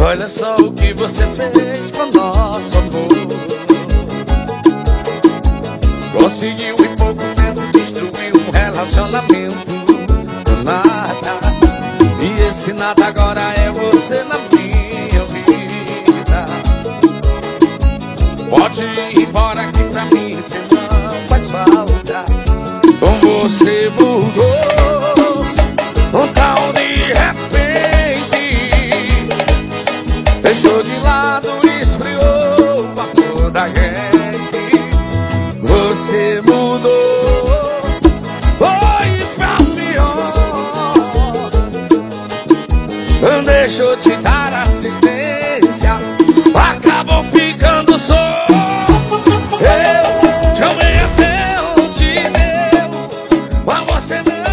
Olha só o que você fez com nosso amor. Conseguiu em pouco tempo destruir um relacionamento Nada. E esse nada agora é você na minha vida. Pode ir embora que pra mim você não faz falta. Com você mudou da gente. Você mudou. Foi pra pior. Não eu te dar assistência. Acabou ficando só. Eu chamei até o deu. Mas você não.